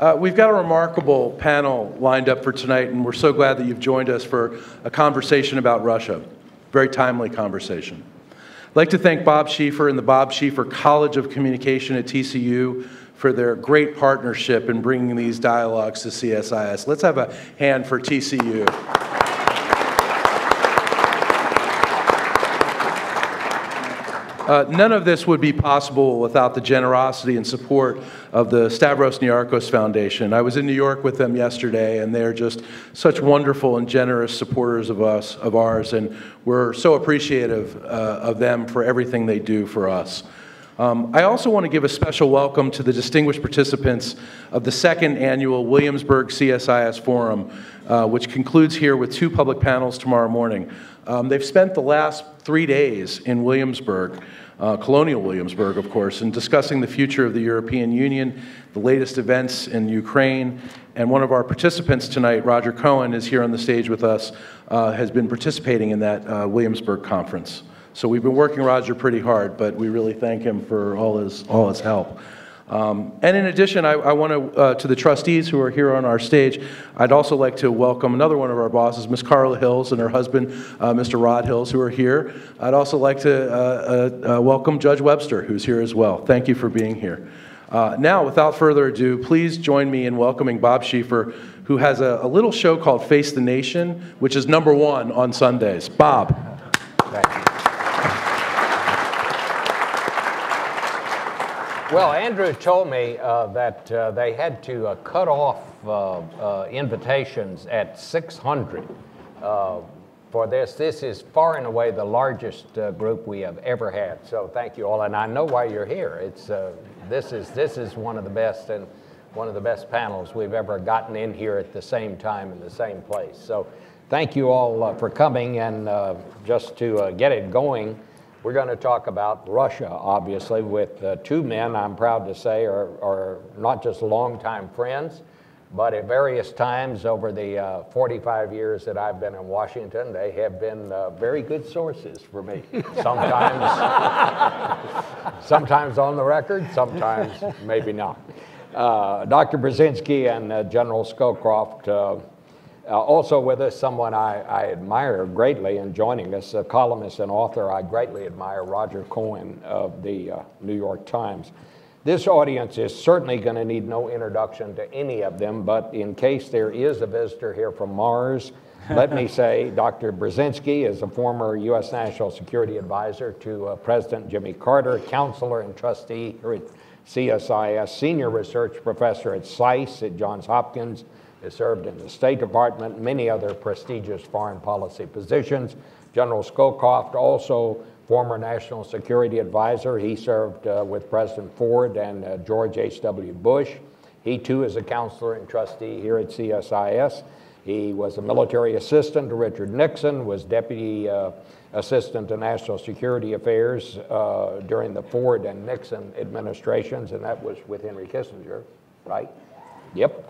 Uh, we've got a remarkable panel lined up for tonight, and we're so glad that you've joined us for a conversation about Russia. Very timely conversation. I'd like to thank Bob Schieffer and the Bob Schieffer College of Communication at TCU for their great partnership in bringing these dialogues to CSIS. Let's have a hand for TCU. Uh, none of this would be possible without the generosity and support of the Stavros Niarchos Foundation. I was in New York with them yesterday, and they're just such wonderful and generous supporters of us, of ours, and we're so appreciative uh, of them for everything they do for us. Um, I also want to give a special welcome to the distinguished participants of the second annual Williamsburg CSIS Forum, uh, which concludes here with two public panels tomorrow morning. Um, they've spent the last three days in Williamsburg, uh, colonial Williamsburg, of course, and discussing the future of the European Union, the latest events in Ukraine, and one of our participants tonight, Roger Cohen, is here on the stage with us, uh, has been participating in that uh, Williamsburg conference. So we've been working Roger pretty hard, but we really thank him for all his, all his help. Um, and in addition, I, I want to, uh, to the trustees who are here on our stage, I'd also like to welcome another one of our bosses, Ms. Carla Hills, and her husband, uh, Mr. Rod Hills, who are here. I'd also like to uh, uh, uh welcome Judge Webster, who's here as well. Thank you for being here. Uh, now, without further ado, please join me in welcoming Bob Schieffer, who has a, a little show called Face the Nation, which is number one on Sundays. Bob. Well, Andrew told me uh, that uh, they had to uh, cut off uh, uh, invitations at 600 uh, for this. This is far and away the largest group we have ever had. So thank you all, and I know why you're here. It's this is this is one of the best and one of the best panels we've ever gotten in here at the same time in the same place. So thank you all for coming, and just to get it going. We're going to talk about Russia, obviously, with uh, two men I'm proud to say are, are not just longtime friends, but at various times over the uh, 45 years that I've been in Washington, they have been uh, very good sources for me. Sometimes, sometimes on the record, sometimes maybe not. Uh, Dr. Brzezinski and uh, General Scowcroft uh, uh, also with us, someone I, I, admire greatly and joining us, a columnist and author I greatly admire, Roger Cohen of the uh, New York Times. This audience is certainly going to need no introduction to any of them, but in case there is a visitor here from Mars, let me say Dr. Brzezinski is a former U.S. National Security Advisor to uh, President Jimmy Carter, counselor and trustee here at CSIS, senior research professor at SAIS at Johns Hopkins, has served in the State Department, many other prestigious foreign policy positions. General Scowcroft, also former national security advisor. He served uh, with President Ford and uh, George H.W. Bush. He too is a counselor and trustee here at CSIS. He was a military assistant to Richard Nixon, was deputy uh, assistant to national security affairs uh, during the Ford and Nixon administrations, and that was with Henry Kissinger, right? Yep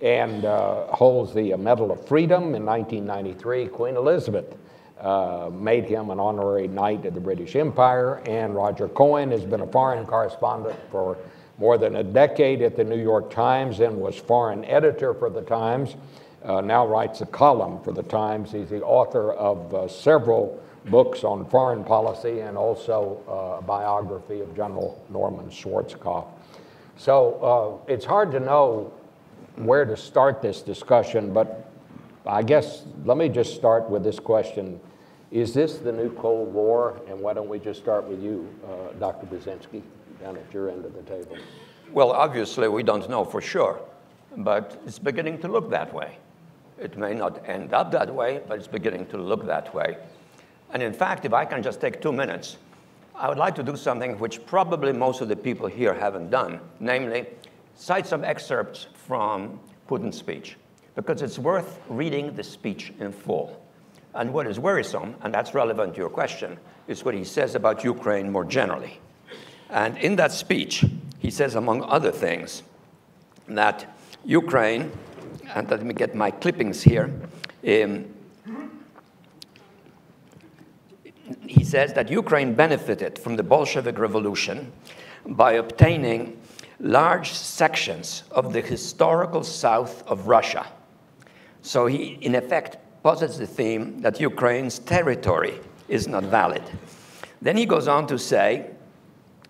and uh, holds the Medal of Freedom in 1993. Queen Elizabeth uh, made him an honorary knight of the British Empire, and Roger Cohen has been a foreign correspondent for more than a decade at the New York Times and was foreign editor for the Times. Uh, now writes a column for the Times. He's the author of uh, several books on foreign policy and also uh, a biography of General Norman Schwarzkopf. So uh, it's hard to know where to start this discussion, but I guess let me just start with this question. Is this the new Cold War? And why don't we just start with you, uh, Dr. Brzezinski, down at your end of the table? Well, obviously, we don't know for sure, but it's beginning to look that way. It may not end up that way, but it's beginning to look that way. And in fact, if I can just take two minutes, I would like to do something which probably most of the people here haven't done, namely, cite some excerpts from Putin's speech because it's worth reading the speech in full. And what is worrisome, and that's relevant to your question, is what he says about Ukraine more generally. And in that speech, he says, among other things, that Ukraine, and let me get my clippings here, um, he says that Ukraine benefited from the Bolshevik Revolution by obtaining large sections of the historical south of Russia. So he, in effect, posits the theme that Ukraine's territory is not valid. Then he goes on to say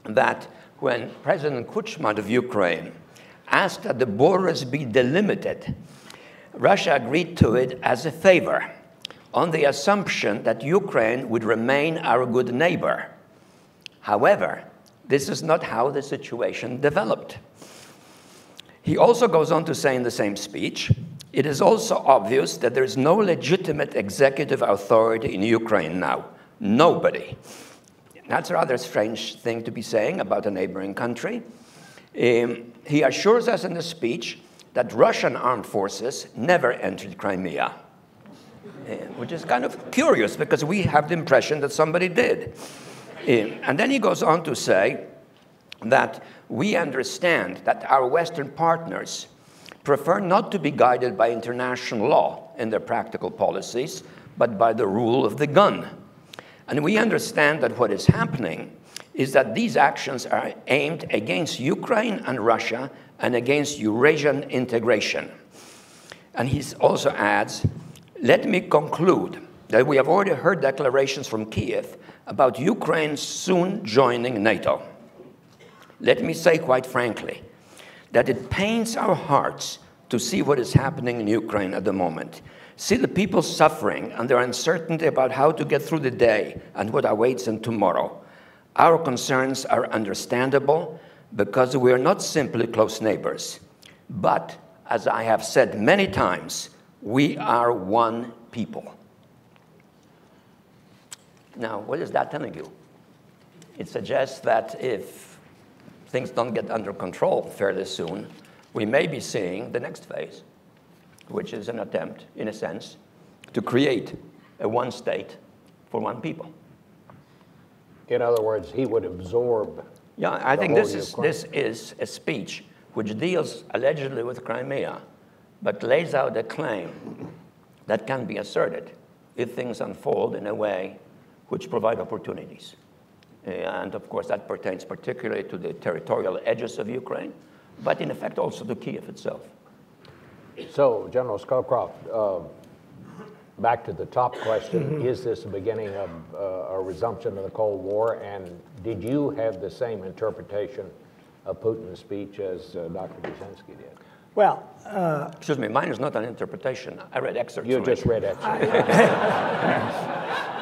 that when President Kuchma of Ukraine asked that the borders be delimited, Russia agreed to it as a favor on the assumption that Ukraine would remain our good neighbor. However, this is not how the situation developed. He also goes on to say in the same speech it is also obvious that there is no legitimate executive authority in Ukraine now. Nobody. That's a rather strange thing to be saying about a neighboring country. Um, he assures us in the speech that Russian armed forces never entered Crimea, uh, which is kind of curious because we have the impression that somebody did. And then he goes on to say that we understand that our Western partners prefer not to be guided by international law in their practical policies, but by the rule of the gun. And we understand that what is happening is that these actions are aimed against Ukraine and Russia and against Eurasian integration. And he also adds, let me conclude that we have already heard declarations from Kiev about Ukraine soon joining NATO. Let me say quite frankly that it pains our hearts to see what is happening in Ukraine at the moment. See the people suffering and their uncertainty about how to get through the day and what awaits them tomorrow. Our concerns are understandable because we are not simply close neighbors, but as I have said many times, we are one people. Now, what is that telling you? It suggests that if things don't get under control fairly soon, we may be seeing the next phase, which is an attempt, in a sense, to create a one state for one people. In other words, he would absorb. Yeah, I think this is, this is a speech which deals allegedly with Crimea, but lays out a claim that can be asserted if things unfold in a way which provide opportunities. And of course, that pertains particularly to the territorial edges of Ukraine, but in effect also to Kiev itself. So, General Scowcroft, uh, back to the top question. Is this the beginning of uh, a resumption of the Cold War? And did you have the same interpretation of Putin's speech as uh, Dr. Brzezinski did? Well, uh, excuse me, mine is not an interpretation. I read excerpts. You just read excerpts.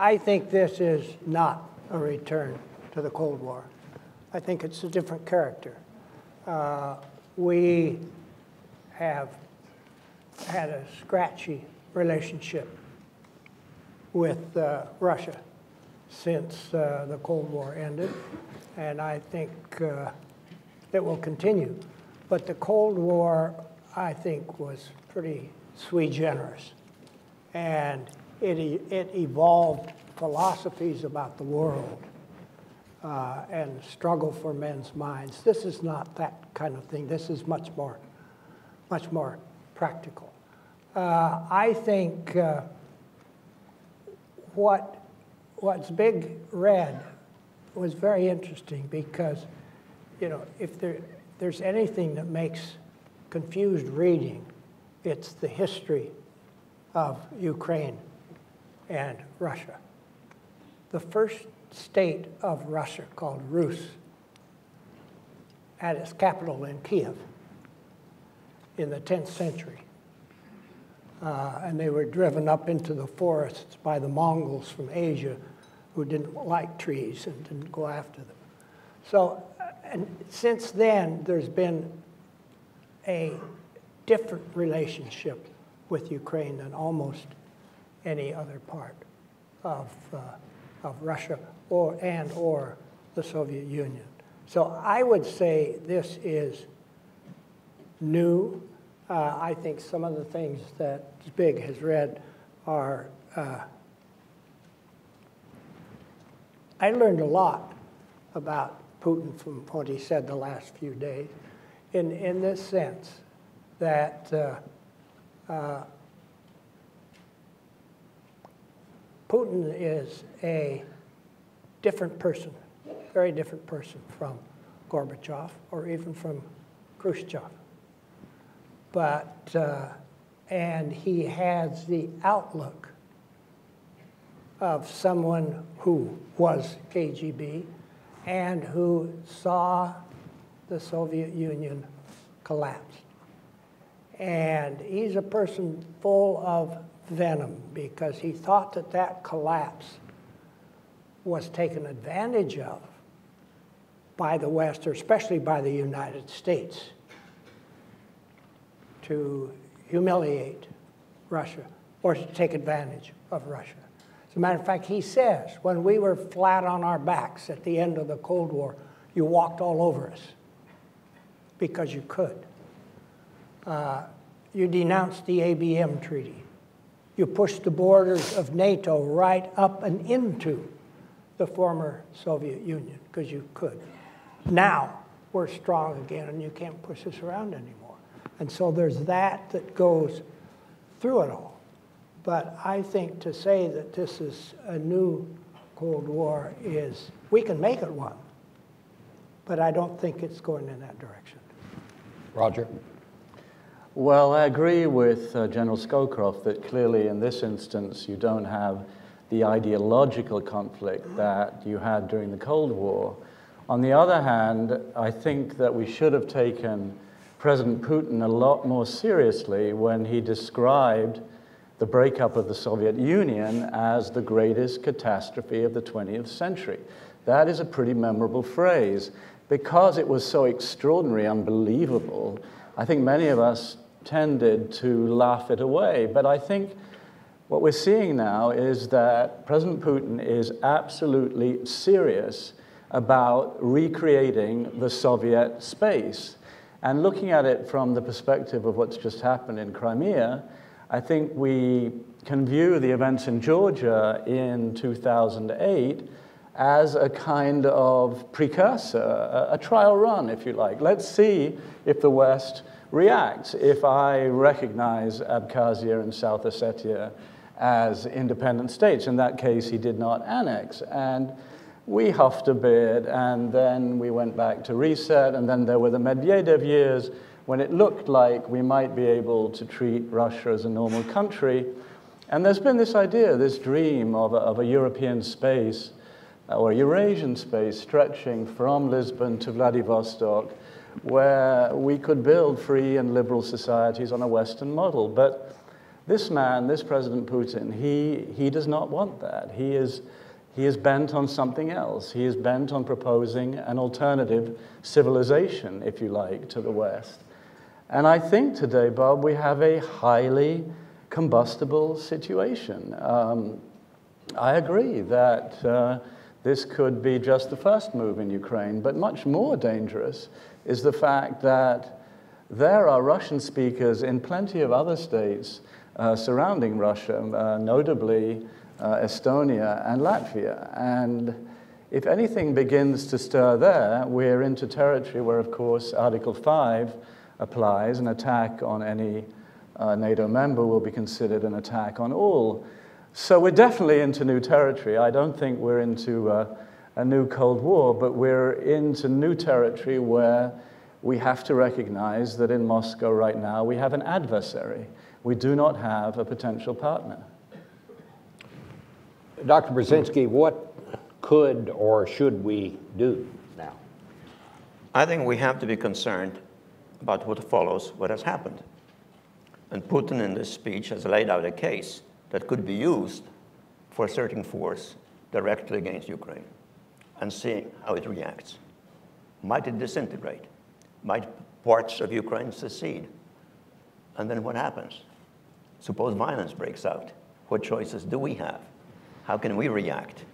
I think this is not a return to the Cold War. I think it's a different character. Uh, we have had a scratchy relationship with uh, Russia since uh, the Cold War ended, and I think uh, it will continue. But the Cold War, I think, was pretty sui generis. And it, it evolved philosophies about the world uh, and struggle for men's minds. This is not that kind of thing. This is much more, much more practical. Uh, I think uh, what what's big read was very interesting because, you know, if there, there's anything that makes confused reading, it's the history of Ukraine and Russia. The first state of Russia, called Rus, had its capital in Kiev in the 10th century. Uh, and they were driven up into the forests by the Mongols from Asia who didn't like trees and didn't go after them. So, uh, and since then, there's been a different relationship with Ukraine than almost any other part of, uh, of Russia or, and or the Soviet Union. So I would say this is new. Uh, I think some of the things that Zbig has read are, uh, I learned a lot about Putin from what he said the last few days in, in this sense that uh, uh Putin is a different person very different person from Gorbachev or even from Khrushchev. But, uh, and he has the outlook of someone who was KGB and who saw the Soviet Union collapse. And he's a person full of venom because he thought that that collapse was taken advantage of by the West, or especially by the United States, to humiliate Russia or to take advantage of Russia. As a matter of fact, he says, when we were flat on our backs at the end of the Cold War, you walked all over us because you could. Uh, you denounced the ABM treaty. You pushed the borders of NATO right up and into the former Soviet Union because you could. Now we're strong again and you can't push us around anymore. And so there's that that goes through it all. But I think to say that this is a new Cold War is, we can make it one, but I don't think it's going in that direction. Roger? Well, I agree with uh, General Scowcroft that clearly in this instance you don't have the ideological conflict that you had during the Cold War. On the other hand, I think that we should have taken President Putin a lot more seriously when he described the breakup of the Soviet Union as the greatest catastrophe of the 20th century. That is a pretty memorable phrase. Because it was so extraordinary, unbelievable, I think many of us tended to laugh it away. But I think what we're seeing now is that President Putin is absolutely serious about recreating the Soviet space. And looking at it from the perspective of what's just happened in Crimea, I think we can view the events in Georgia in 2008 as a kind of precursor, a, a, trial run, if you like. Let's see if the West reacts, if I recognize Abkhazia and South Ossetia as independent states. In that case, he did not annex. And we huffed a bit, and then we went back to reset, and then there were the Medvedev years when it looked like we might be able to treat Russia as a normal country. And there's been this idea, this dream of a, of a European space uh, or a Eurasian space stretching from Lisbon to Vladivostok, where we could build free and liberal societies on a Western model. But this man, this President Putin, he, he does not want that. He is, he is bent on something else. He is bent on proposing an alternative civilization, if you like, to the West. And I think today, Bob, we have a highly combustible situation. Um, I agree that uh, this could be just the first move in Ukraine, but much more dangerous is the fact that there are Russian speakers in plenty of other states uh, surrounding Russia, uh, notably uh, Estonia and Latvia. And if anything begins to stir there, we're into territory where, of course, Article 5 applies. An attack on any uh, NATO member will be considered an attack on all. So we're definitely into new territory. I don't think we're into uh, a new Cold War, but we're into new territory where we have to recognize that in Moscow right now we have an adversary. We do not have a potential partner. Dr. Brzezinski, what could or should we do now? I think we have to be concerned about what follows what has happened. And Putin in this speech has laid out a case that could be used for asserting force directly against Ukraine and seeing how it reacts. Might it disintegrate? Might parts of Ukraine secede? And then what happens? Suppose violence breaks out. What choices do we have? How can we react?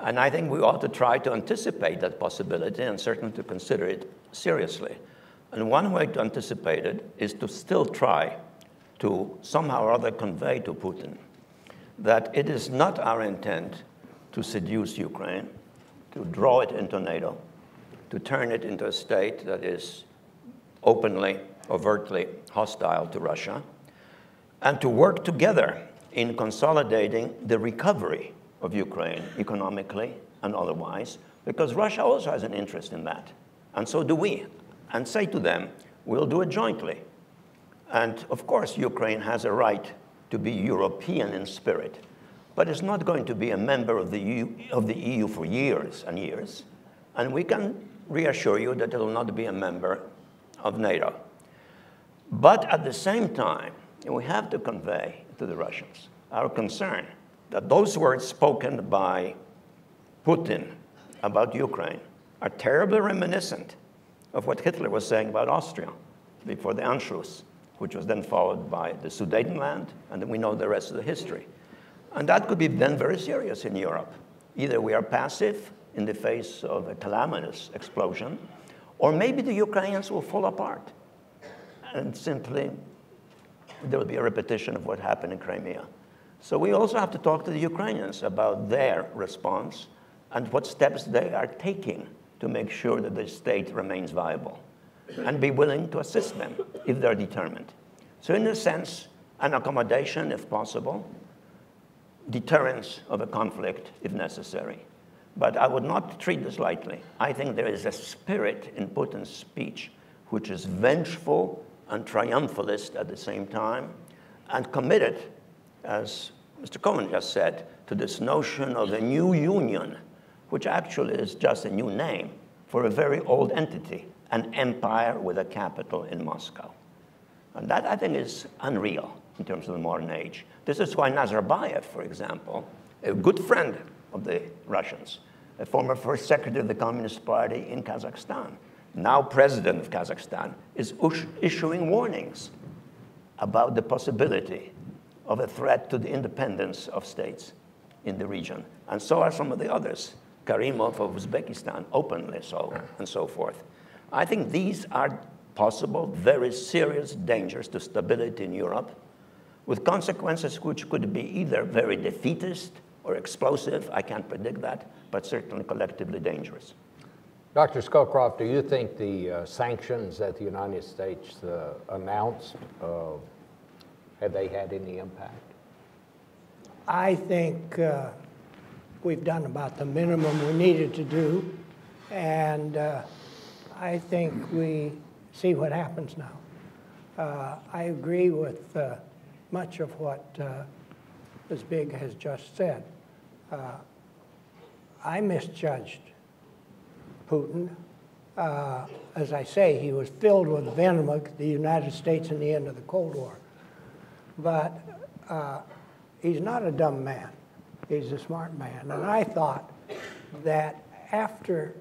And I think we ought to try to anticipate that possibility and certainly to consider it seriously. And one way to anticipate it is to still try to somehow or other convey to Putin that it is not our intent to seduce Ukraine, to draw it into NATO, to turn it into a state that is openly, overtly hostile to Russia, and to work together in consolidating the recovery of Ukraine economically and otherwise, because Russia also has an interest in that, and so do we, and say to them, we'll do it jointly. And of course, Ukraine has a right to be European in spirit, but it's not going to be a member of the EU, of the EU for years and years. And we can reassure you that it will not be a member of NATO. But at the same time, we have to convey to the Russians our concern that those words spoken by Putin about Ukraine are terribly reminiscent of what Hitler was saying about Austria before the Anschluss, which was then followed by the Sudetenland, and then we know the rest of the history. And that could be then very serious in Europe. Either we are passive in the face of a calamitous explosion, or maybe the Ukrainians will fall apart and simply there will be a repetition of what happened in Crimea. So we also have to talk to the Ukrainians about their response and what steps they are taking to make sure that the state remains viable and be willing to assist them if they're determined. So in a sense, an accommodation if possible, deterrence of a conflict if necessary. But I would not treat this lightly. I think there is a spirit in Putin's speech which is vengeful and triumphalist at the same time, and committed, as Mr. Cohen just said, to this notion of a new union, which actually is just a new name for a very old entity, an empire with a capital in Moscow. And that, I think, is unreal in terms of the modern age. This is why Nazarbayev, for example, a good friend of the Russians, a former first secretary of the Communist Party in Kazakhstan, now president of Kazakhstan, is issuing warnings about the possibility of a threat to the independence of states in the region. And so are some of the others. Karimov of Uzbekistan, openly so, and so forth. I think these are possible, very serious dangers to stability in Europe, with consequences which could be either very defeatist or explosive, I can't predict that, but certainly collectively dangerous. Dr. Scowcroft, do you think the uh, sanctions that the United States uh, announced, uh, have they had any impact? I think uh, we've done about the minimum we needed to do, and uh, I think we see what happens now. Uh, I agree with much of what Zbig has just said. I misjudged Putin. Uh, as I say, he was filled with venom of the United States in the end of the Cold War. But uh, he's not a dumb man. He's a smart man. And I thought that after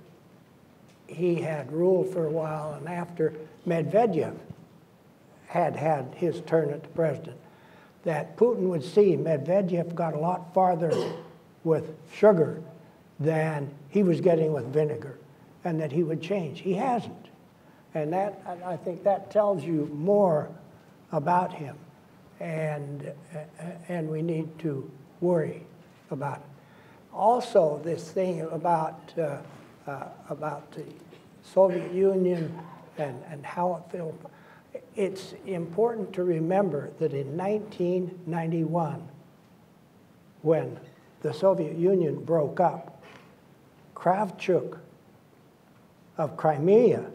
he had ruled for a while and after Medvedev had had his turn at the president, that Putin would see Medvedev got a lot farther with sugar than he was getting with vinegar and that he would change. He hasn't. And that, I think that tells you more about him. And, and we need to worry about it. Also, this thing about, uh, uh, about the Soviet Union and, and how it felt, it's important to remember that in 1991, when the Soviet Union broke up, Kravchuk of Crimea,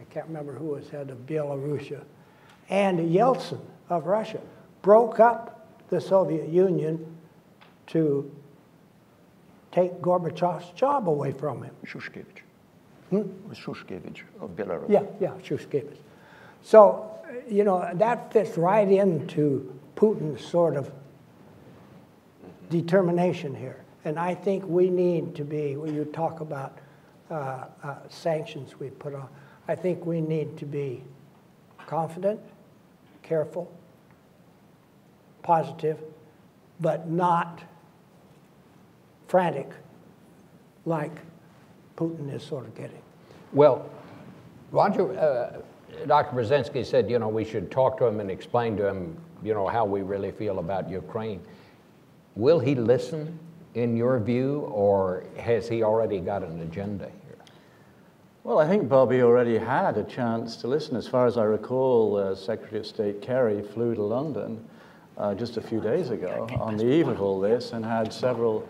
I can't remember who was head of Belarusia, and Yeltsin of Russia broke up the Soviet Union to take Gorbachev's job away from him. Shushkevich. Hmm? Shushkevich of Belarus. Yeah, yeah, Shushkevich. So, you know, that fits right into Putin's sort of determination here. And I think we need to be, when you talk about uh, uh, sanctions we put on. I think we need to be confident, careful, positive, but not frantic like Putin is sort of getting. Well, Roger, uh, Dr. Brzezinski said, you know, we should talk to him and explain to him, you know, how we really feel about Ukraine. Will he listen? in your view, or has he already got an agenda here? Well, I think Bobby already had a chance to listen. As far as I recall, uh, Secretary of State Kerry flew to London uh, just a few days ago on the eve of all this and had several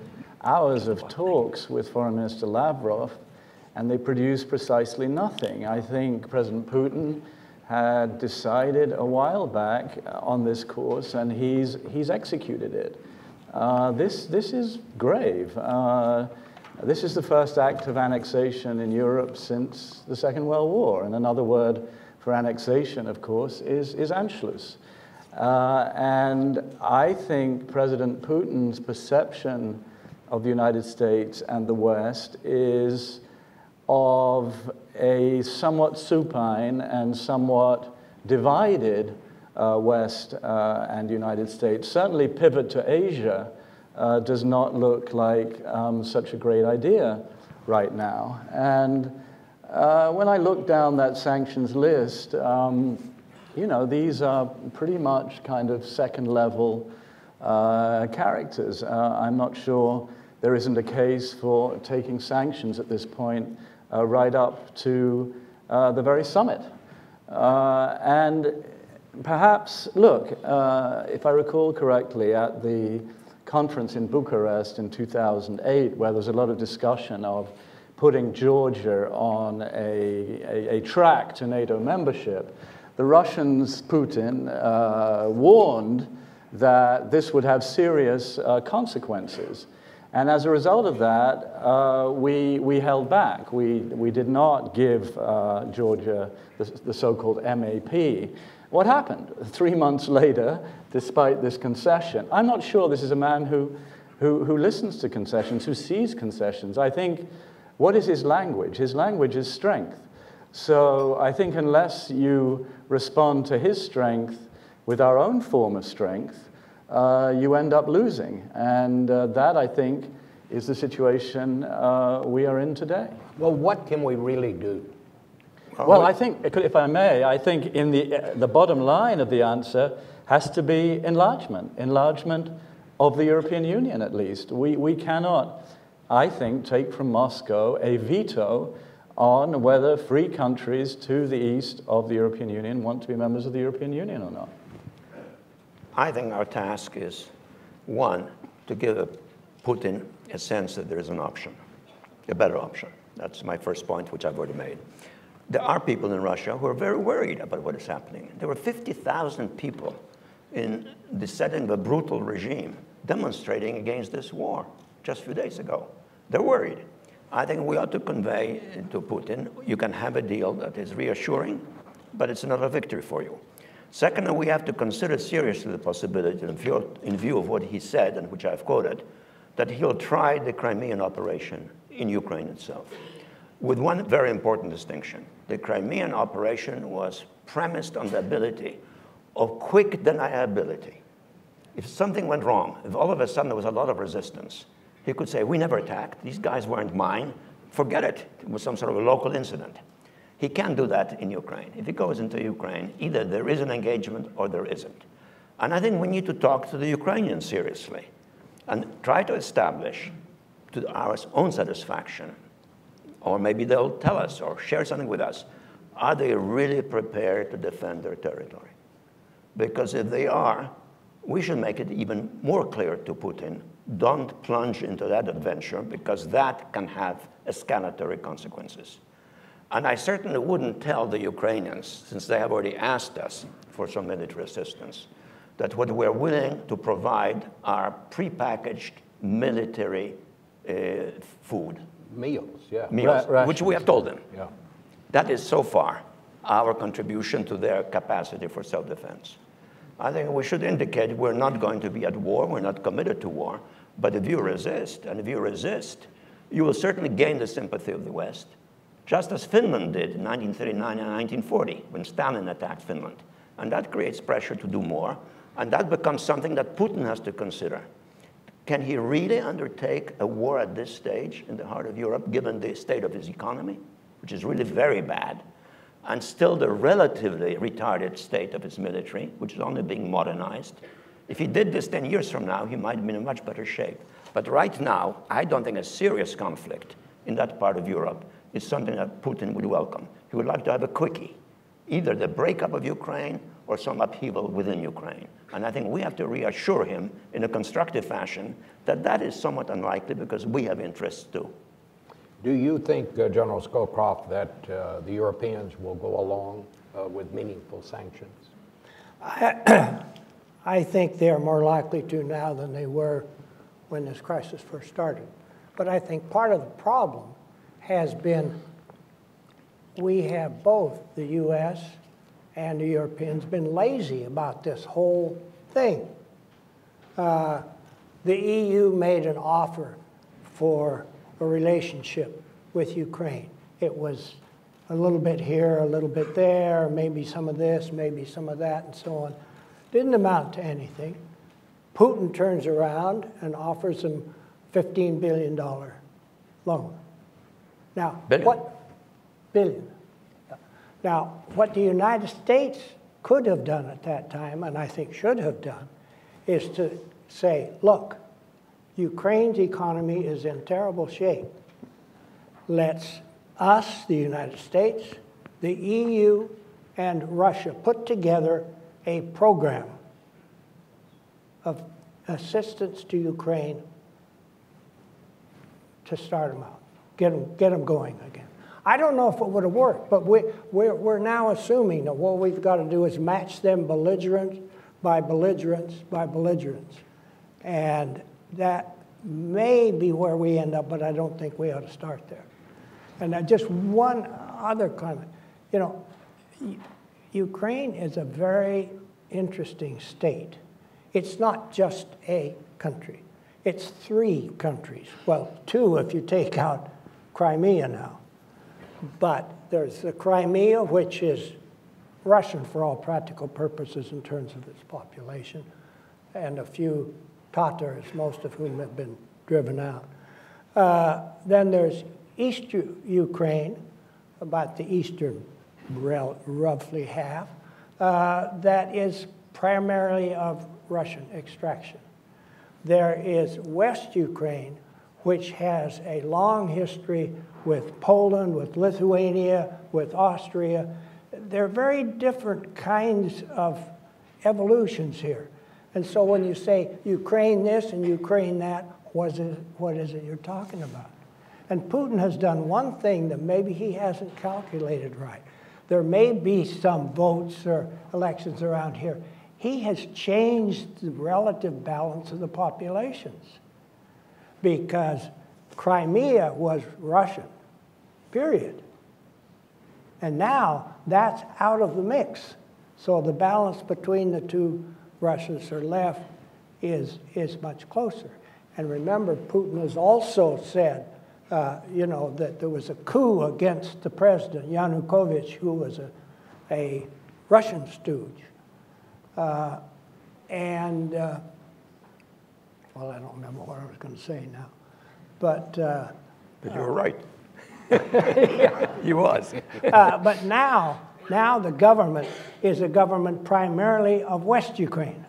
hours of talks with Foreign Minister Lavrov, and they produced precisely nothing. I think President Putin had decided a while back on this course, and he's, he's executed it. Uh, this, this is grave. Uh, this is the first act of annexation in Europe since the Second World War. And another word for annexation, of course, is, is Anschluss. Uh, and I think President Putin's perception of the United States and the West is of a somewhat supine and somewhat divided uh, West uh, and United States. Certainly, pivot to Asia uh, does not look like um, such a great idea right now. And uh, when I look down that sanctions list, um, you know, these are pretty much kind of second level uh, characters. Uh, I'm not sure there isn't a case for taking sanctions at this point right up to the very summit. and perhaps, look, uh, if I recall correctly, at the conference in Bucharest in 2008, where there was a lot of discussion of putting Georgia on a, a, a track to NATO membership, the Russians, Putin, uh, warned that this would have serious uh, consequences. And as a result of that, uh, we, we held back. We, we did not give uh, Georgia the, the so called MAP. What happened? Three months later, despite this concession, I'm not sure this is a man who, who, who listens to concessions, who sees concessions. I think, what is his language? His language is strength. So I think unless you respond to his strength with our own form of strength, uh, you end up losing. And uh, that, I think, is the situation uh, we are in today. Well, what can we really do? Well, I think, if I may, I think in the, uh, the bottom line of the answer has to be enlargement, enlargement of the European Union at least. We, we cannot, I think, take from Moscow a veto on whether free countries to the east of the European Union want to be members of the European Union or not. I think our task is, one, to give Putin a sense that there is an option, a better option. That's my first point, which I've already made there are people in Russia who are very worried about what is happening. There were 50,000 people in the setting of a brutal regime demonstrating against this war just a few days ago. They're worried. I think we ought to convey to Putin, you can have a deal that is reassuring, but it's not a victory for you. Second, we have to consider seriously the possibility, in view of what he said, and which I've quoted, that he'll try the Crimean operation in Ukraine itself with one very important distinction. The Crimean operation was premised on the ability of quick deniability. If something went wrong, if all of a sudden there was a lot of resistance, he could say, we never attacked, these guys weren't mine, forget it, it was some sort of a local incident. He can't do that in Ukraine. If he goes into Ukraine, either there is an engagement or there isn't. And I think we need to talk to the Ukrainians seriously and try to establish to our own satisfaction or maybe they'll tell us or share something with us. Are they really prepared to defend their territory? Because if they are, we should make it even more clear to Putin don't plunge into that adventure because that can have escalatory consequences. And I certainly wouldn't tell the Ukrainians, since they have already asked us for some military assistance, that what we're willing to provide are prepackaged military uh, food meals, yeah. Meals, Ra which we have told them. Yeah. That is so far our contribution to their capacity for self-defense. I think we should indicate we're not going to be at war, we're not committed to war, but if you resist, and if you resist, you will certainly gain the sympathy of the West, just as Finland did in 1939 and 1940 when Stalin attacked Finland. And that creates pressure to do more, and that becomes something that Putin has to consider. Can he really undertake a war at this stage in the heart of Europe, given the state of his economy, which is really very bad, and still the relatively retarded state of his military, which is only being modernized? If he did this 10 years from now, he might be in a much better shape. But right now, I don't think a serious conflict in that part of Europe is something that Putin would welcome. He would like to have a quickie, either the breakup of Ukraine or some upheaval within Ukraine. And I think we have to reassure him in a constructive fashion that that is somewhat unlikely because we have interests too. Do you think, uh, General Scowcroft, that uh, the Europeans will go along uh, with meaningful sanctions? I think they're more likely to now than they were when this crisis first started. But I think part of the problem has been we have both the US and the Europeans been lazy about this whole thing. Uh, the EU made an offer for a relationship with Ukraine. It was a little bit here, a little bit there, maybe some of this, maybe some of that, and so on. Didn't amount to anything. Putin turns around and offers them $15 billion loan. Now, Billion. what? Billion. Now, what the United States could have done at that time, and I think should have done, is to say, look, Ukraine's economy is in terrible shape. Let's us, the United States, the EU, and Russia put together a program of assistance to Ukraine to start them out, get them, get them going again. I don't know if it would have worked, but we, we're, we're now assuming that what we've got to do is match them belligerent by belligerents by belligerents. And that may be where we end up, but I don't think we ought to start there. And just one other comment. You know, Ukraine is a very interesting state. It's not just a country. It's three countries. Well, two if you take out Crimea now. But there's the Crimea, which is Russian for all practical purposes in terms of its population, and a few Tatars, most of whom have been driven out. Uh, then there's East U- Ukraine, about the eastern, roughly half, uh, that is primarily of Russian extraction. There is West Ukraine, which has a long history with Poland, with Lithuania, with Austria. They're very different kinds of evolutions here. And so when you say Ukraine this and Ukraine that, what is it, what is it you're talking about? And Putin has done one thing that maybe he hasn't calculated right. There may be some votes or elections around here. He has changed the relative balance of the populations because Crimea was Russian, period. And now that's out of the mix. So the balance between the two Russians are left is, is much closer. And remember, Putin has also said, uh, you know, that there was a coup against the president, Yanukovych, who was a, a Russian stooge. Uh, and, uh, well, I don't remember what I was going to say now. But, uh, But you were right. he was. uh, but now, now the government is a government primarily of West Ukraine.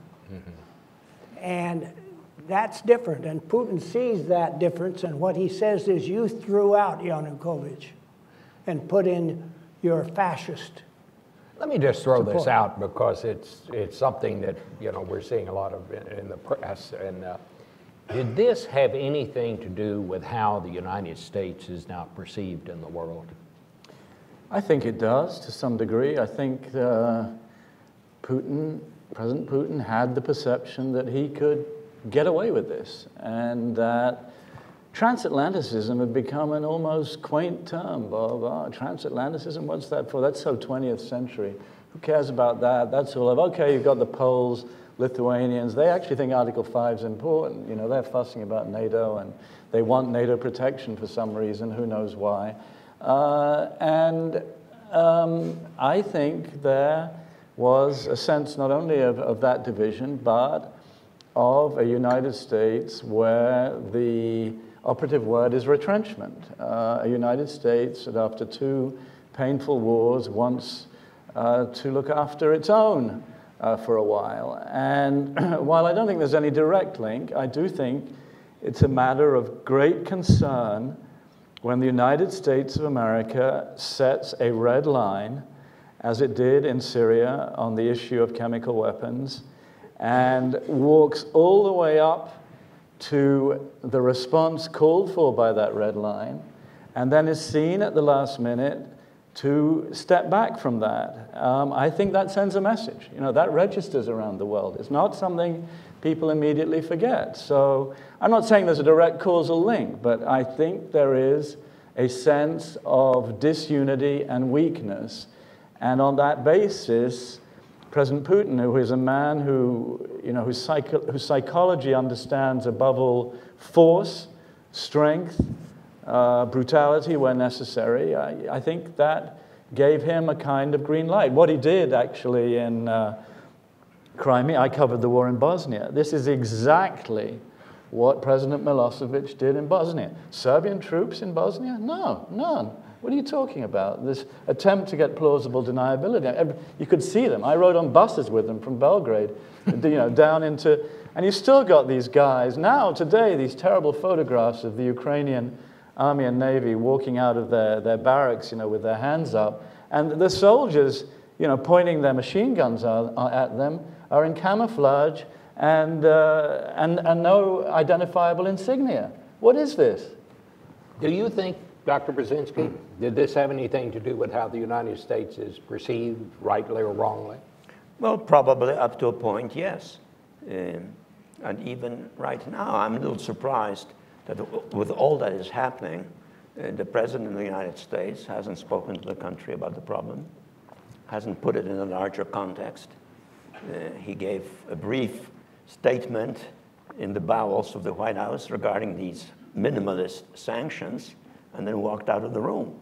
And that's different. And Putin sees that difference. And what he says is, you threw out Yanukovych and put in your fascist. Let me just throw this out because it's, it's something that, you know, we're seeing a lot of in, in the press. And uh, did this have anything to do with how the United States is now perceived in the world? I think it does to some degree. I think uh, Putin, President Putin, had the perception that he could get away with this and that transatlanticism had become an almost quaint term. Blah, blah. Transatlanticism, what's that for? That's so 20th century. Who cares about that? That's all of, okay, you've got the Poles, Lithuanians. They actually think Article 5 is important. You know, they're fussing about NATO and they want NATO protection for some reason. Who knows why? Uh, and um, I think there was a sense not only of, of that division, but of a United States where the operative word is retrenchment. Uh, a United States that after two painful wars wants uh, to look after its own uh, for a while. And while I don't think there's any direct link, I do think it's a matter of great concern when the United States of America sets a red line as it did in Syria on the issue of chemical weapons, and walks all the way up to the response called for by that red line, and then is seen at the last minute to step back from that. Um, I think that sends a message. You know, that registers around the world. It's not something people immediately forget. So I'm not saying there's a direct causal link, but I think there is a sense of disunity and weakness. And on that basis, President Putin, who is a man who, you know, whose, psycho- whose psychology understands above all force, strength, uh, brutality where necessary, I, I, think that gave him a kind of green light. What he did actually in uh, Crimea, I covered the war in Bosnia. This is exactly what President Milosevic did in Bosnia. Serbian troops in Bosnia? No, none. What are you talking about? This attempt to get plausible deniability. You could see them. I rode on buses with them from Belgrade, you know, down into, and you still got these guys. Now, today, these terrible photographs of the Ukrainian army and navy walking out of their, their barracks, you know, with their hands up, and the soldiers, you know, pointing their machine guns at them, are in camouflage and, uh, and, and no identifiable insignia. What is this? Do you think, Dr. Brzezinski, did this have anything to do with how the United States is perceived, rightly or wrongly? Well, probably up to a point, yes. Um, and even right now, I'm a little surprised that with all that is happening, uh, the President of the United States hasn't spoken to the country about the problem, hasn't put it in a larger context. Uh, he gave a brief statement in the bowels of the White House regarding these minimalist sanctions and then walked out of the room.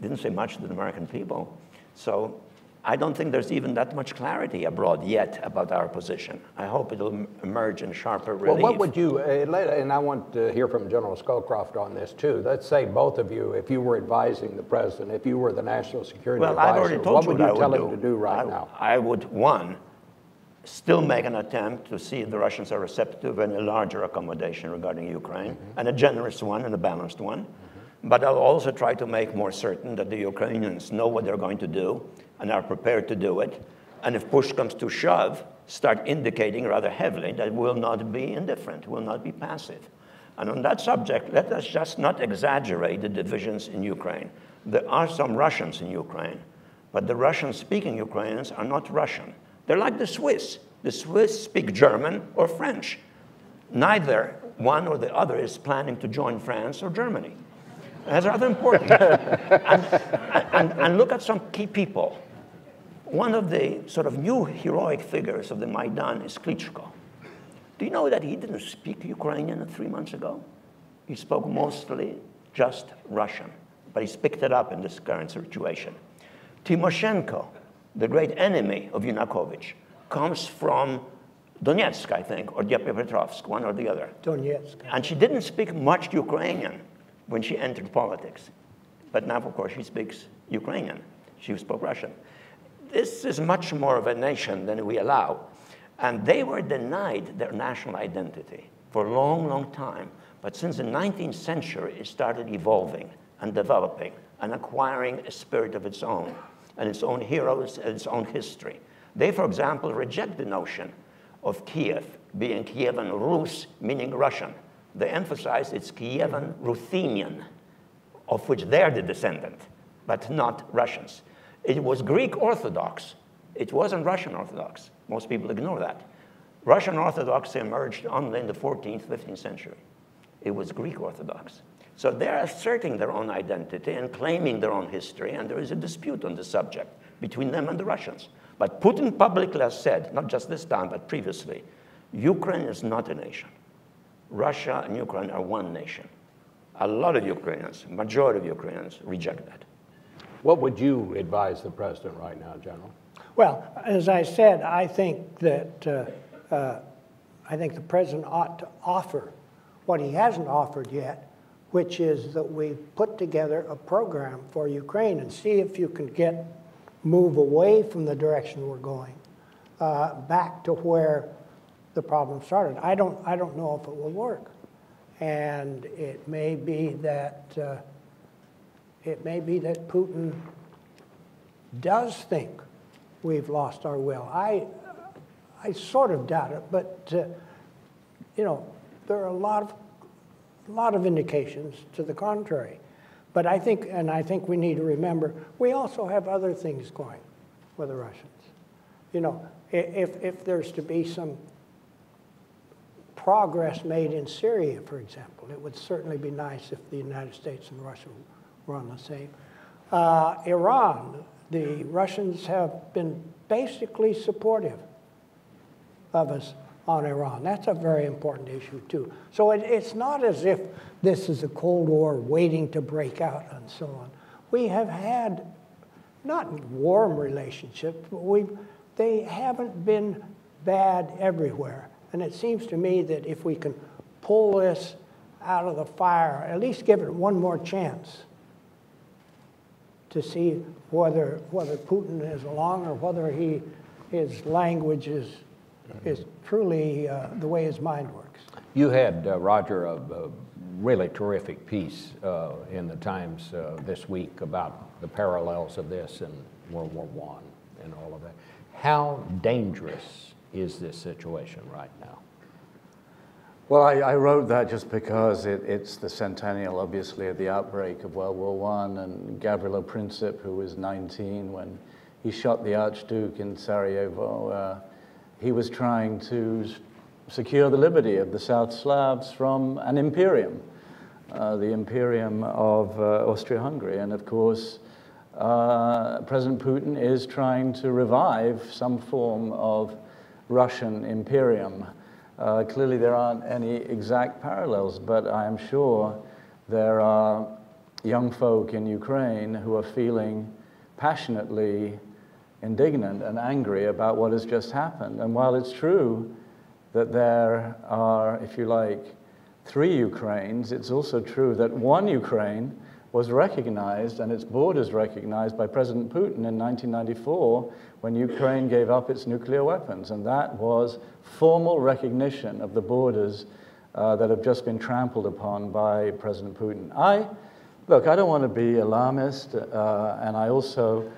Didn't say much to the American people. So I don't think there's even that much clarity abroad yet about our position. I hope it'll emerge in sharper relief. Well, what would you, uh, and I want to hear from General Scowcroft on this too. Let's say both of you, if you were advising the president, if you were the national security well, advisor, I've already told what you would you what tell would him do. to do right I, now? I would, one, still make an attempt to see if the Russians are receptive and a larger accommodation regarding Ukraine, mm -hmm. and a generous one and a balanced one. Mm -hmm. But I'll also try to make more certain that the Ukrainians know what they're going to do and are prepared to do it. And if push comes to shove, start indicating rather heavily that we'll not be indifferent, we'll not be passive. And on that subject, let us just not exaggerate the divisions in Ukraine. There are some Russians in Ukraine, but the Russian speaking Ukrainians are not Russian. They're like the Swiss. The Swiss speak German or French. Neither one or the other is planning to join France or Germany. That's rather important. and, and, and look at some key people. One of the sort of new heroic figures of the Maidan is Klitschko. Do you know that he didn't speak Ukrainian three months ago? He spoke mostly just Russian, but he's picked it up in this current situation. Timoshenko, the great enemy of Yanukovych, comes from Donetsk, I think, or Dnipropetrovsk, one or the other. Donetsk. And she didn't speak much Ukrainian when she entered politics. But now, of course, she speaks Ukrainian. She spoke Russian. This is much more of a nation than we allow. And they were denied their national identity for a long, long time. But since the 19th century, it started evolving and developing and acquiring a spirit of its own and its own heroes and its own history. They, for example, reject the notion of Kiev being Kievan Rus, meaning Russian. They emphasize it's Kievan Ruthenian, of which they're the descendant, but not Russians. It was Greek Orthodox. It wasn't Russian Orthodox. Most people ignore that. Russian Orthodoxy emerged only in the 14th, 15th century. It was Greek Orthodox. So they're asserting their own identity and claiming their own history, and there is a dispute on the subject between them and the Russians. But Putin publicly has said, not just this time, but previously, Ukraine is not a nation. Russia and Ukraine are one nation. A lot of Ukrainians, majority of Ukrainians, reject that. What would you advise the president right now, General? Well, as I said, I think that uh, uh, I think the president ought to offer what he hasn't offered yet, which is that we put together a program for Ukraine and see if you can get move away from the direction we're going uh, back to where the problem started. I don't, I don't know if it will work. And it may be that, uh, it may be that Putin does think we've lost our will. I, I sort of doubt it, but, uh, you know, there are a lot of, a lot of indications to the contrary. But I think, and I think we need to remember, we also have other things going with the Russians. You know, if, if there's to be some progress made in Syria, for example, it would certainly be nice if the United States and Russia were on the same. Uh, Iran, the Russians have been basically supportive of us on Iran. That's a very important issue, too. So it, it's not as if this is a Cold War waiting to break out and so on. We have had not warm relationships, but we they haven't been bad everywhere. And it seems to me that if we can pull this out of the fire, at least give it one more chance to see whether whether Putin is along or whether he his language is is truly uh, the way his mind works. You had, uh, Roger, a, a really terrific piece uh, in the Times uh, this week about the parallels of this and World War I and all of that. How dangerous is this situation right now? Well, I, I wrote that just because it, it's the centennial, obviously, of the outbreak of World War I, and Gavrilo Princip, who was 19 when he shot the Archduke in Sarajevo, uh, he was trying to secure the liberty of the South Slavs from an imperium, uh, the imperium of uh, Austria-Hungary. And of course, uh, President Putin is trying to revive some form of Russian imperium. Uh, clearly, there aren't any exact parallels, but I am sure there are young folk in Ukraine who are feeling passionately indignant and angry about what has just happened. And while it's true that there are, if you like, three Ukraines, it's also true that one Ukraine was recognized and its borders recognized by President Putin in 1994 when Ukraine gave up its nuclear weapons. And that was formal recognition of the borders uh, that have just been trampled upon by President Putin. I, look, I don't want to be alarmist, uh, and I also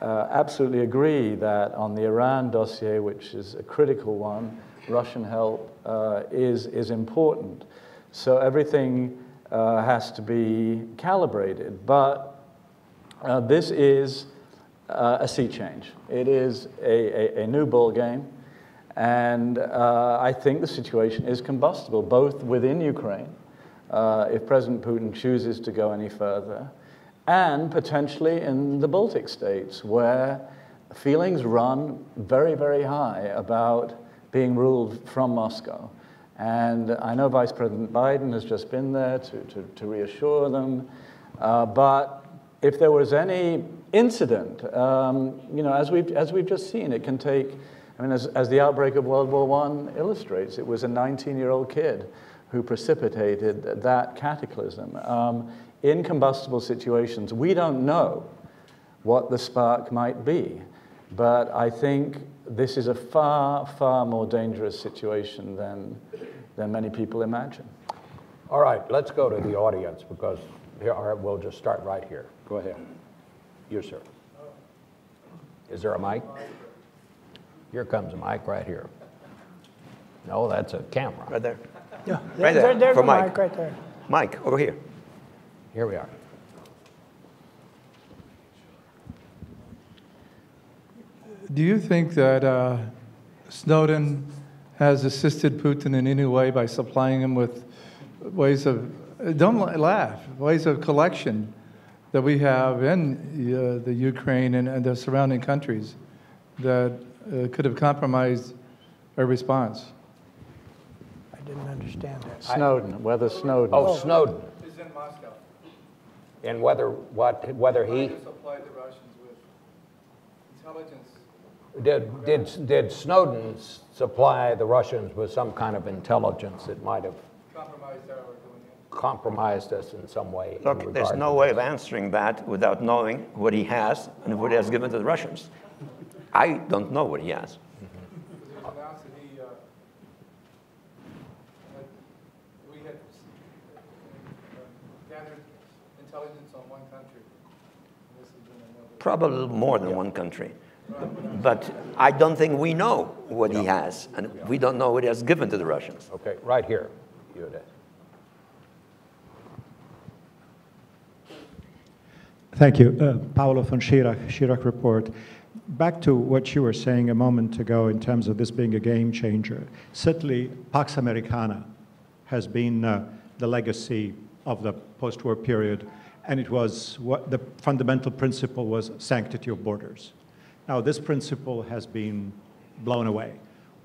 uh, absolutely agree that on the Iran dossier, which is a critical one, Russian help uh, is, is important. So everything uh, has to be calibrated. But uh, this is uh, a sea change. It is a, a, a new ball game. And uh, I think the situation is combustible, both within Ukraine, uh, if President Putin chooses to go any further, and potentially in the Baltic states, where feelings run very, very high about being ruled from Moscow. And I know Vice President Biden has just been there to, to, to reassure them. Uh, but if there was any incident, um, you know, as we've, as we've just seen, it can take, I mean, as, as the outbreak of World War I illustrates, it was a 19 year old kid who precipitated that cataclysm. Um, in combustible situations, we don't know what the spark might be. But I think this is a far, far more dangerous situation than, than many people imagine. All right, let's go to the audience because here, all right, we'll just start right here. Go ahead. You, sir. Is there a mic? Here comes a mic right here. No, that's a camera. Right there. Yeah, Right there, there's for a Mike. mic right there. Mike, over here. Here we are. Do you think that uh, Snowden has assisted Putin in any way by supplying him with ways of, don't laugh, ways of collection that we have in uh, the Ukraine and, and the surrounding countries that uh, could have compromised our response? I didn't understand that. Snowden, whether Snowden. Oh, Snowden. He's in Moscow. And whether what whether he supplied the Russians with intelligence. Did did did Snowden supply the Russians with some kind of intelligence that might have compromised our doing it. compromised us in some way. Look, there's no way of answering that without knowing what he has and what he has given to the Russians. I don't know what he has. It was announced that he, uh, we had uh, gathered intelligence on one country. This has been another. Probably more than one country. But I don't think we know what he has, and we don't know what he has given to the Russians. Okay, right here. You had. Thank you. Uh, Paolo von Schirach, Schirach Report. Back to what you were saying a moment ago in terms of this being a game changer. Certainly, Pax Americana has been uh, the legacy of the post-war period, and it was what the fundamental principle was sanctity of borders. Now, this principle has been blown away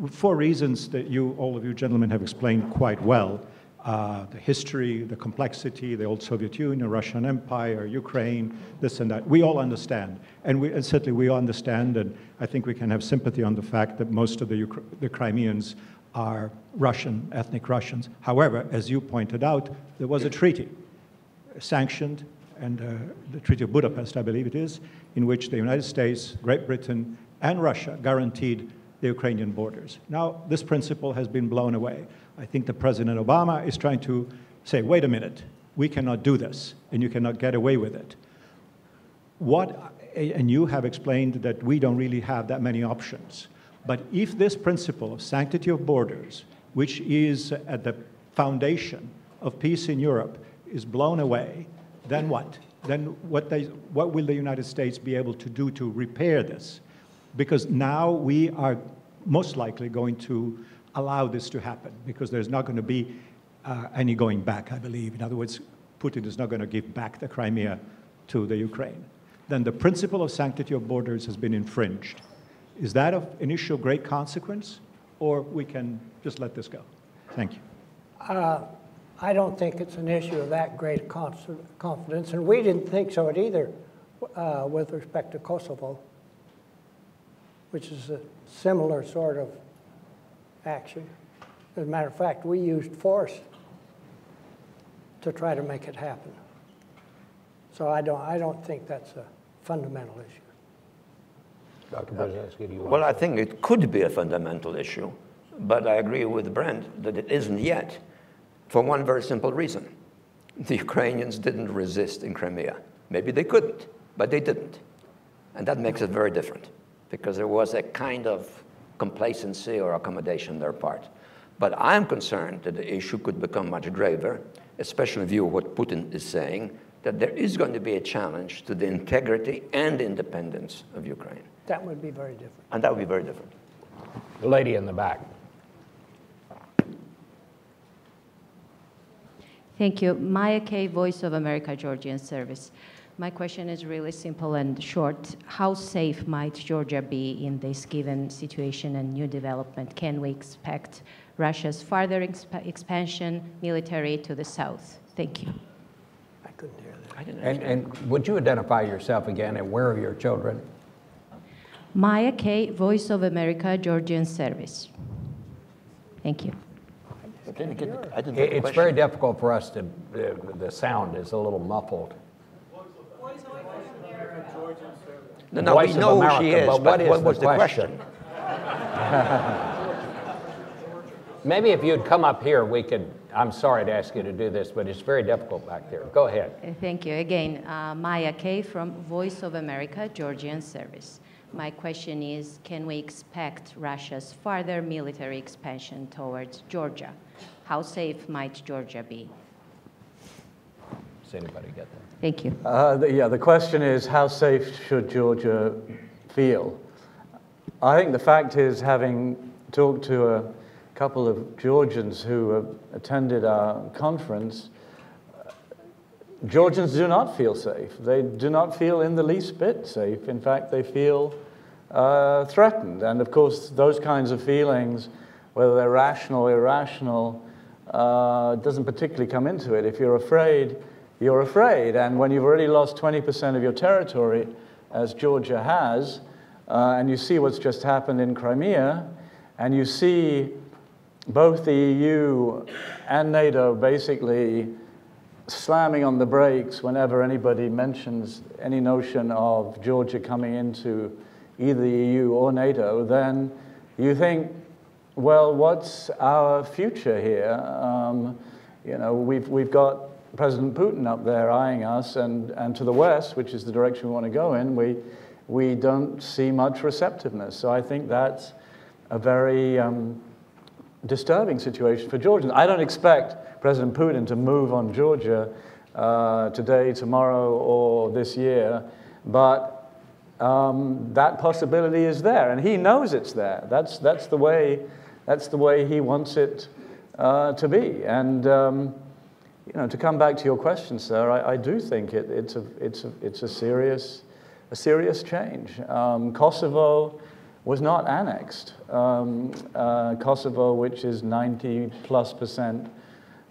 for reasons that you, all of you gentlemen, have explained quite well. Uh, the history, the complexity, the old Soviet Union, Russian Empire, Ukraine, this and that. We all understand. And, we, and certainly we all understand, and I think we can have sympathy on the fact that most of the, the Crimeans are Russian, ethnic Russians. However, as you pointed out, there was a treaty sanctioned, and uh, the Treaty of Budapest, I believe it is, in which the United States, Great Britain, and Russia guaranteed the Ukrainian borders. Now, this principle has been blown away. I think that President Obama is trying to say, wait a minute, we cannot do this, and you cannot get away with it. What, and you have explained that we don't really have that many options. But if this principle of sanctity of borders, which is at the foundation of peace in Europe, is blown away, then what? Then what, they, what will the United States be able to do to repair this? Because now we are most likely going to allow this to happen because there's not going to be uh, any going back, I believe. In other words, Putin is not going to give back the Crimea to the Ukraine. Then the principle of sanctity of borders has been infringed. Is that of an issue of great consequence, or we can just let this go? Thank you. Uh, I don't think it's an issue of that great confidence, and we didn't think so either uh, with respect to Kosovo, which is a similar sort of action. As a matter of fact, we used force to try to make it happen. So I don't, I don't think that's a fundamental issue. Dr. Brzezinski, do you want Well, I think it could be a fundamental issue, but I agree with Brent that it isn't yet for one very simple reason. The Ukrainians didn't resist in Crimea. Maybe they couldn't, but they didn't. And that makes it very different because there was a kind of complacency or accommodation on their part. But I'm concerned that the issue could become much graver, especially in view of what Putin is saying, that there is going to be a challenge to the integrity and independence of Ukraine. That would be very different. And that would be very different. The lady in the back. Thank you. Maya Kay, Voice of America Georgian Service. My question is really simple and short. How safe might Georgia be in this given situation and new development? Can we expect Russia's further exp expansion military to the south? Thank you. I couldn't hear that. I didn't And, and would you identify yourself again and where are your children? Maya Kay, Voice of America Georgian Service. Thank you. I didn't get the, I didn't It- get the It's question. very difficult for us to, the, the sound is a little muffled. No, no, we Voice of know who she America, is, but but what is what the was the question? question? Maybe if you'd come up here, we could, I'm sorry to ask you to do this, but it's very difficult back there. Go ahead. Thank you. Again, uh, Maya Kay from Voice of America Georgian Service. My question is, can we expect Russia's further military expansion towards Georgia? How safe might Georgia be? Does anybody get that? Thank you. Uh, the, yeah, the question is how safe should Georgia feel? I think the fact is, having talked to a couple of Georgians who uh, attended our conference, Georgians do not feel safe. They do not feel in the least bit safe. In fact, they feel uh, threatened. And of course, those kinds of feelings, whether they're rational or irrational, uh, doesn't particularly come into it. If you're afraid, you're afraid. And when you've already lost 20% of your territory, as Georgia has, uh, and you see what's just happened in Crimea, and you see both the EU and NATO basically slamming on the brakes whenever anybody mentions any notion of Georgia coming into either the EU or NATO, then you think, well, what's our future here? Um, you know, we've, we've got President Putin up there eyeing us, and, and to the west, which is the direction we want to go in, we, we don't see much receptiveness. So I think that's a very um, disturbing situation for Georgians. I don't expect President Putin to move on Georgia uh, today, tomorrow, or this year, but um, that possibility is there, and he knows it's there. That's, that's, the, way, that's the way he wants it uh, to be. And um, you know, to come back to your question, sir, I, I do think it, it's, a, it's, a, it's a, serious, a serious change. Um, Kosovo was not annexed. Um, uh, Kosovo, which is 90 plus percent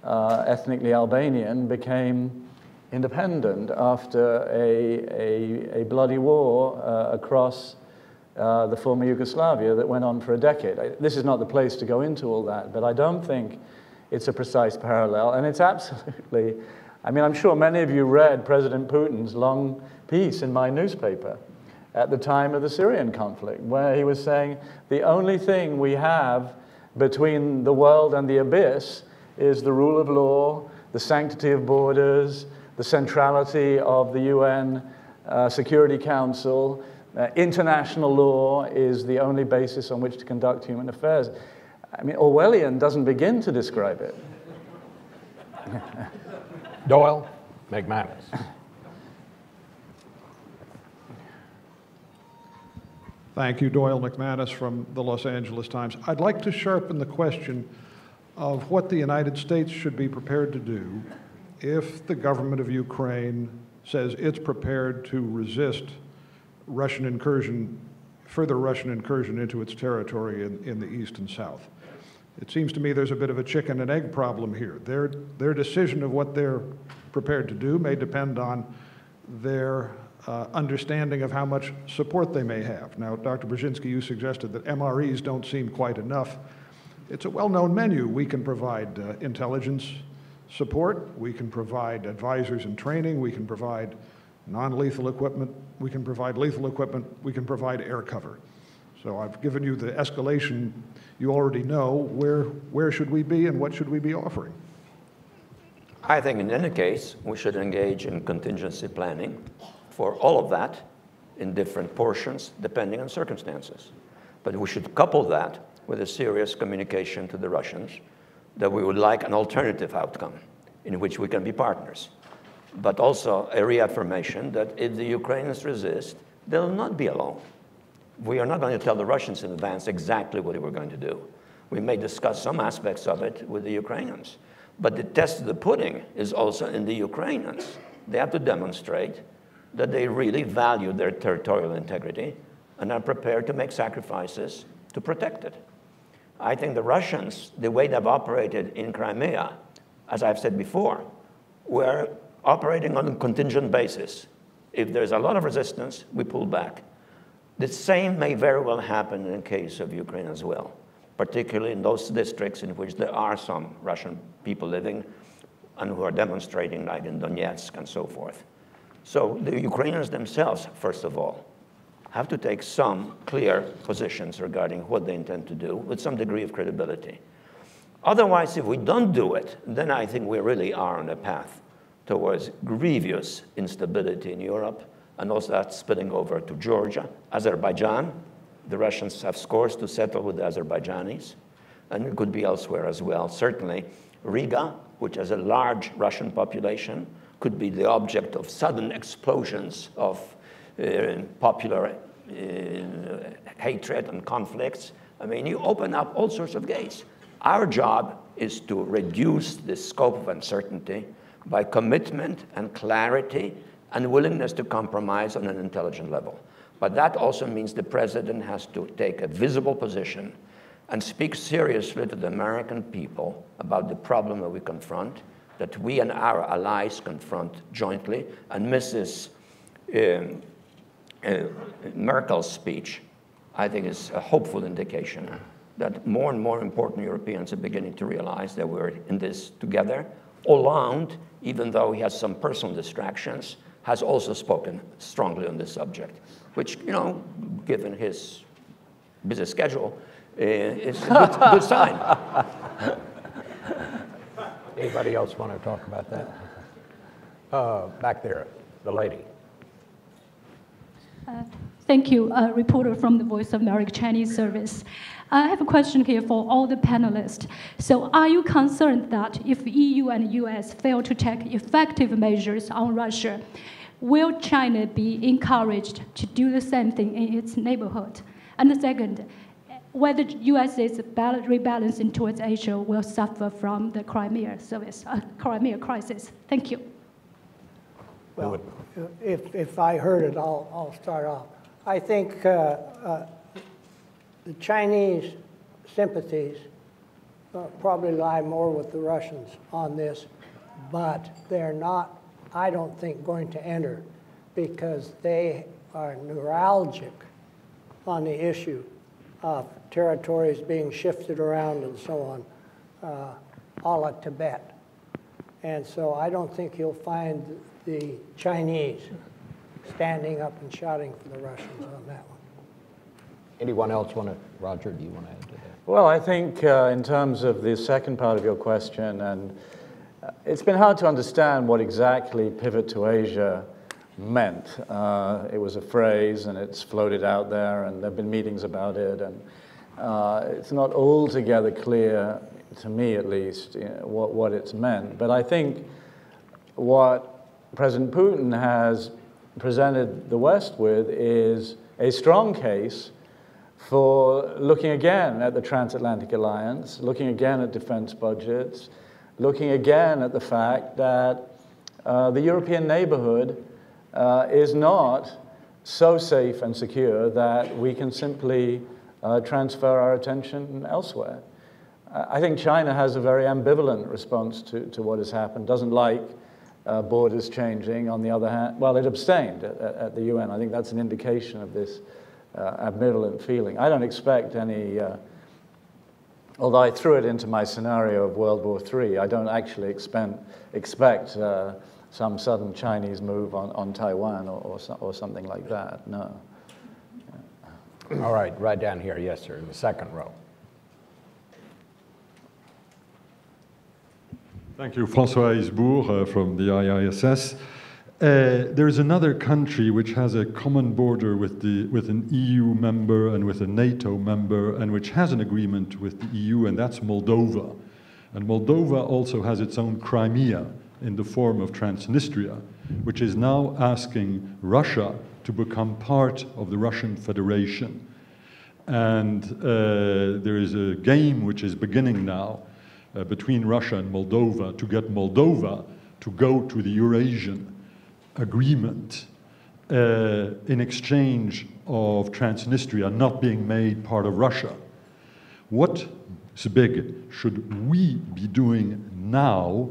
uh, ethnically Albanian, became independent after a, a, a bloody war uh, across uh, the former Yugoslavia that went on for a decade. I, this is not the place to go into all that, but I don't think it's a precise parallel. And it's absolutely, I mean, I'm sure many of you read President Putin's long piece in my newspaper at the time of the Syrian conflict, where he was saying the only thing we have between the world and the abyss is the rule of law, the sanctity of borders, the centrality of the UN uh, Security Council. Uh, international law is the only basis on which to conduct human affairs. I mean, Orwellian doesn't begin to describe it. Doyle McManus. Thank you, Doyle McManus from the Los Angeles Times. I'd like to sharpen the question of what the United States should be prepared to do if the government of Ukraine says it's prepared to resist Russian incursion, further Russian incursion into its territory in, in the east and south. It seems to me there's a bit of a chicken and egg problem here. Their, their decision of what they're prepared to do may depend on their uh, understanding of how much support they may have. Now, Dr. Brzezinski, you suggested that MREs don't seem quite enough. It's a well-known menu. We can provide uh, intelligence support, we can provide advisors and training, we can provide non-lethal equipment, we can provide lethal equipment, we can provide air cover. So I've given you the escalation you already know. Where, where should we be and what should we be offering? I think in any case, we should engage in contingency planning for all of that in different portions, depending on circumstances. But we should couple that with a serious communication to the Russians that we would like an alternative outcome in which we can be partners. But also a reaffirmation that if the Ukrainians resist, they'll not be alone we are not going to tell the Russians in advance exactly what we're going to do. We may discuss some aspects of it with the Ukrainians. But the test of the pudding is also in the Ukrainians. They have to demonstrate that they really value their territorial integrity and are prepared to make sacrifices to protect it. I think the Russians, the way they've operated in Crimea, as I've said before, were operating on a contingent basis. If there's a lot of resistance, we pull back. The same may very well happen in the case of Ukraine as well, particularly in those districts in which there are some Russian people living and who are demonstrating, like in Donetsk and so forth. So the Ukrainians themselves, first of all, have to take some clear positions regarding what they intend to do with some degree of credibility. Otherwise, if we don't do it, then I think we really are on a path towards grievous instability in Europe and also that's spilling over to Georgia. Azerbaijan, the Russians have scores to settle with the Azerbaijanis, and it could be elsewhere as well. Certainly, Riga, which has a large Russian population, could be the object of sudden explosions of popular uh, hatred and conflicts. I mean, you open up all sorts of gates. Our job is to reduce the scope of uncertainty by commitment and clarity and willingness to compromise on an intelligent level. But that also means the president has to take a visible position and speak seriously to the American people about the problem that we confront, that we and our allies confront jointly. And Mrs. Um, uh, Merkel's speech, I think, is a hopeful indication that more and more important Europeans are beginning to realize that we're in this together. Hollande, even though he has some personal distractions, has also spoken strongly on this subject, which, you know, given his busy schedule, uh, is a good, good sign. Anybody else want to talk about that? Uh, back there, the lady. Thank you, uh, reporter from the Voice of America Chinese Service. I have a question here for all the panelists. So are you concerned that if EU and US fail to take effective measures on Russia, will China be encouraged to do the same thing in its neighborhood? And the second, whether US's rebalancing towards Asia will suffer from the Crimea service, uh, Crimea crisis. Thank you. Well, if, if I heard it, I'll, I'll start off. I think uh, uh, the Chinese sympathies uh, probably lie more with the Russians on this, but they're not, I don't think, going to enter because they are neuralgic on the issue of territories being shifted around and so on, uh, a la Tibet. And so I don't think you'll find the Chinese standing up and shouting for the Russians on that one. Anyone else want to, Roger, do you want to add to that? Well, I think uh, in terms of the second part of your question, and uh, it's been hard to understand what exactly pivot to Asia meant. Uh, it was a phrase, and it's floated out there, and there have been meetings about it, and uh, it's not altogether clear, to me at least, you know, what, what it's meant. But I think what President Putin has presented the West with is a strong case for looking again at the transatlantic alliance, looking again at defense budgets, looking again at the fact that uh, the European neighborhood uh, is not so safe and secure that we can simply uh, transfer our attention elsewhere. I think China has a very ambivalent response to, to what has happened, doesn't like uh, borders changing. On the other hand, well, it abstained at, at, the UN. I think that's an indication of this uh, ambivalent feeling. I don't expect any, uh, although I threw it into my scenario of World War III, I don't actually expect, expect uh, some sudden Chinese move on, on Taiwan or, or, so, or something like that. No. All right, right down here. Yes, sir, in the second row. Thank you, Francois Heisbourg uh, from the IISS. Uh, there is another country which has a common border with, the, with an EU member and with a NATO member, and which has an agreement with the EU, and that's Moldova. And Moldova also has its own Crimea in the form of Transnistria, which is now asking Russia to become part of the Russian Federation. And uh, there is a game which is beginning now uh, between Russia and Moldova to get Moldova to go to the Eurasian agreement uh, in exchange of Transnistria not being made part of Russia. What, Zbig should we be doing now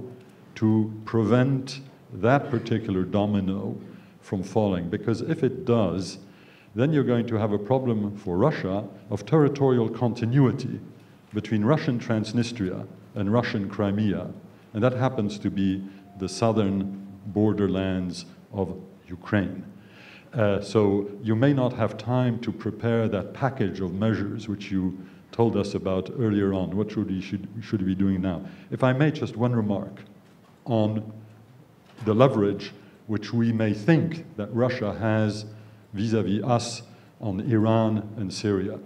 to prevent that particular domino from falling? Because if it does, then you're going to have a problem for Russia of territorial continuity between Russian Transnistria and Russian Crimea. And that happens to be the southern borderlands of Ukraine. Uh, so you may not have time to prepare that package of measures which you told us about earlier on. What should we, should, should we be doing now? If I may, just one remark on the leverage which we may think that Russia has vis-à-vis -vis us on Iran and Syria.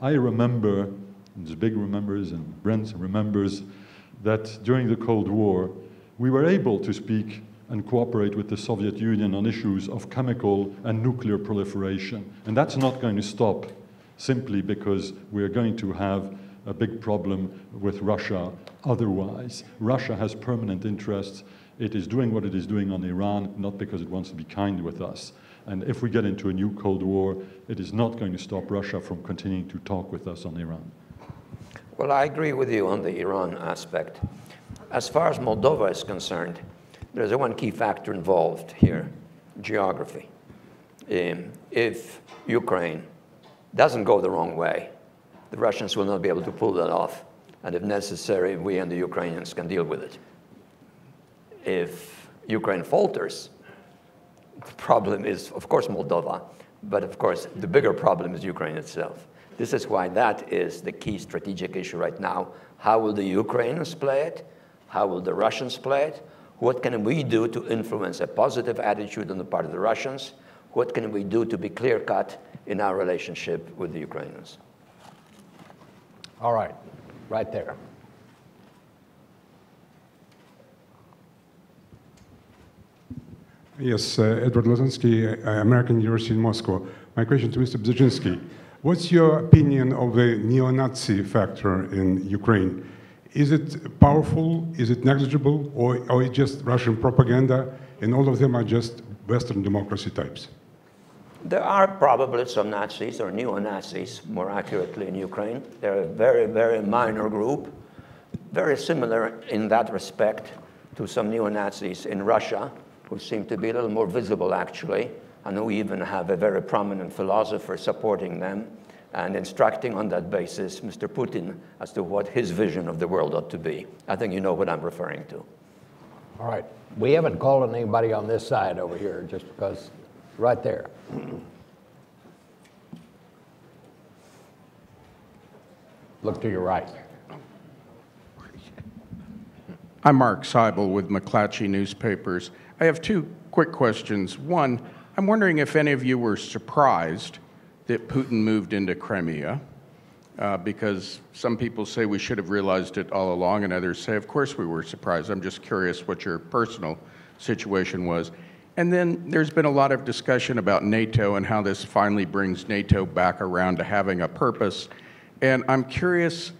I remember and Zbig remembers and Brent remembers that during the Cold War, we were able to speak and cooperate with the Soviet Union on issues of chemical and nuclear proliferation. And that's not going to stop simply because we're going to have a big problem with Russia otherwise. Russia has permanent interests. It is doing what it is doing on Iran, not because it wants to be kind with us. And if we get into a new Cold War, it is not going to stop Russia from continuing to talk with us on Iran. Well, I agree with you on the Iran aspect. As far as Moldova is concerned, there's one key factor involved here, geography. Um, if Ukraine doesn't go the wrong way, the Russians will not be able to pull that off. And if necessary, we and the Ukrainians can deal with it. If Ukraine falters, the problem is, of course, Moldova, but of course, the bigger problem is Ukraine itself. This is why that is the key strategic issue right now. How will the Ukrainians play it? How will the Russians play it? What can we do to influence a positive attitude on the part of the Russians? What can we do to be clear cut in our relationship with the Ukrainians? All right, right there. Yes, uh, Edward Lozansky, uh, American University in Moscow. My question to Mr. Brzezinski. What's your opinion of the neo-Nazi factor in Ukraine? Is it powerful, is it negligible, or, or is it just Russian propaganda, and all of them are just Western democracy types? There are probably some Nazis or neo-Nazis, more accurately, in Ukraine. They're a very, very minor group, very similar in that respect to some neo-Nazis in Russia, who seem to be a little more visible, actually, and we even have a very prominent philosopher supporting them and instructing on that basis Mr. Putin as to what his vision of the world ought to be. I think you know what I'm referring to. All right. We haven't called on anybody on this side over here just because, right there. Look to your right. I'm Mark Seibel with McClatchy Newspapers. I have two quick questions. One, I'm wondering if any of you were surprised that Putin moved into Crimea, uh, because some people say we should have realized it all along, and others say, of course we were surprised. I'm just curious what your personal situation was. And then there's been a lot of discussion about NATO and how this finally brings NATO back around to having a purpose. And I'm curious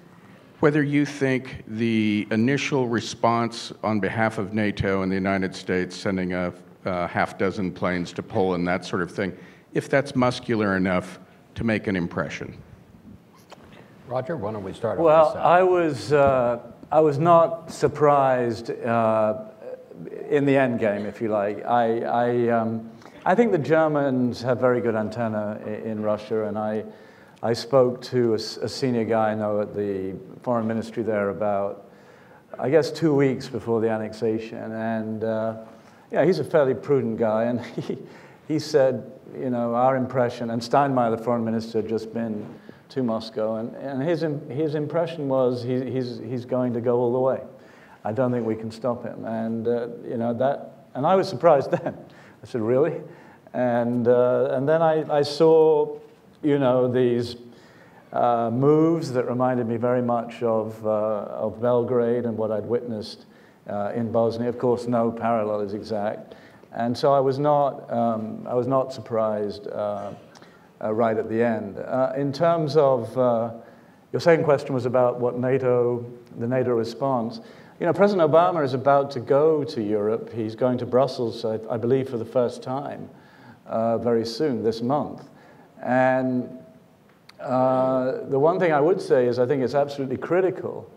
whether you think the initial response on behalf of NATO and the United States, sending a, a half dozen planes to Poland, that sort of thing, if that's muscular enough to make an impression. Roger, why don't we start well, this side? I was, uh, I was not surprised uh, in the end game, if you like. I, I, um, I think the Germans have very good antenna in, in Russia, and I, I spoke to a, a, senior guy I know at the foreign ministry there about, I guess, two weeks before the annexation. And uh, yeah, he's a fairly prudent guy. And he, he said, you know, our impression, and Steinmeier, the foreign minister, had just been to Moscow. And, and his, his impression was he, he's, he's going to go all the way. I don't think we can stop him. And, uh, you know, that, and I was surprised then. I said, really? And, uh, and then I, I saw you know, these uh, moves that reminded me very much of, uh, of Belgrade and what I'd witnessed uh, in Bosnia. Of course, no parallel is exact. And so I was not, um, I was not surprised uh, uh, right at the end. Uh, in terms of, your second question was about what NATO, the NATO response. You know, President Obama is about to go to Europe. He's going to Brussels, I, I believe, for the first time very soon, this month. And uh, the one thing I would say is I think it's absolutely critical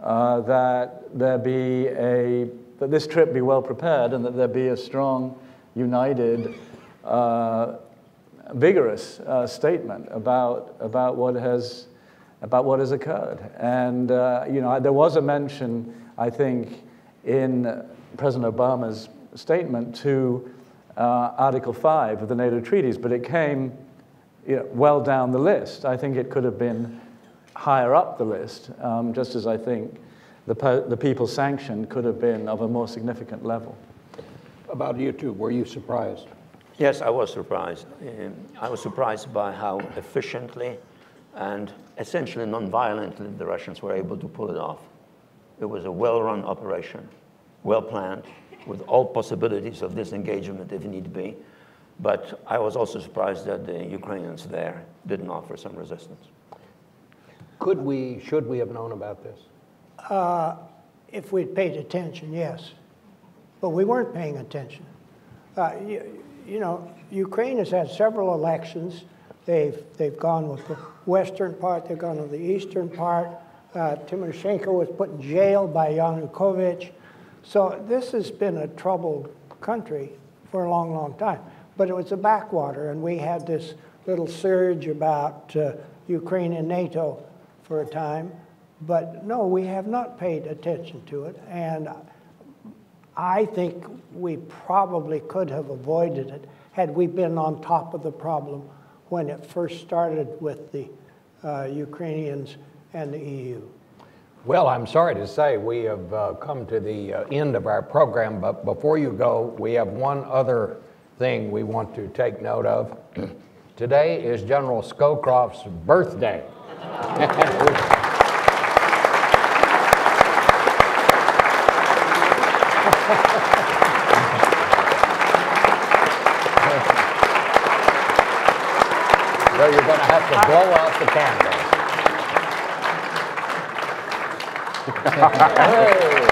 uh, that there be a, that this trip be well prepared and that there be a strong, united, uh, vigorous uh, statement about, about, what has, about what has occurred. And, uh, you know, there was a mention, I think, in President Obama's statement to uh, Article 5 of the NATO treaties, but it came you know, well down the list. I think it could have been higher up the list, um, just as I think the, the people sanctioned could have been of a more significant level. About you too, were you surprised? Yes, I was surprised. Um, I was surprised by how efficiently and essentially non-violently the Russians were able to pull it off. It was a well-run operation, well-planned, with all possibilities of disengagement if need be. But I was also surprised that the Ukrainians there didn't offer some resistance. Could we, should we have known about this? Uh, if we'd paid attention, yes. But we weren't paying attention. Uh, you, you, know, Ukraine has had several elections. They've, they've gone with the western part, they've gone with the eastern part. Uh, Timoshenko was put in jail by Yanukovych. So this has been a troubled country for a long, long time but it was a backwater, and we had this little surge about uh, Ukraine and NATO for a time. But no, we have not paid attention to it, and I think we probably could have avoided it had we been on top of the problem when it first started with the uh, Ukrainians and the EU. Well, I'm sorry to say we have uh, come to the uh, end of our program, but before you go, we have one other thing we want to take note of. Today is General Scowcroft's birthday. So you're going to have to blow out the candles.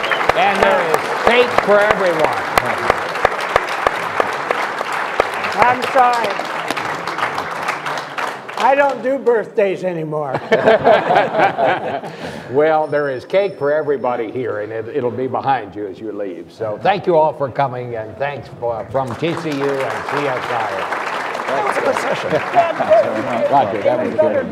And there is cake for everyone. I'm sorry. I don't do birthdays anymore. Well, there is cake for everybody here, and it, it'll be behind you as you leave. So thank you all for coming, and thanks for, from TCU and CSIS. That was a good session. Roger, that was good.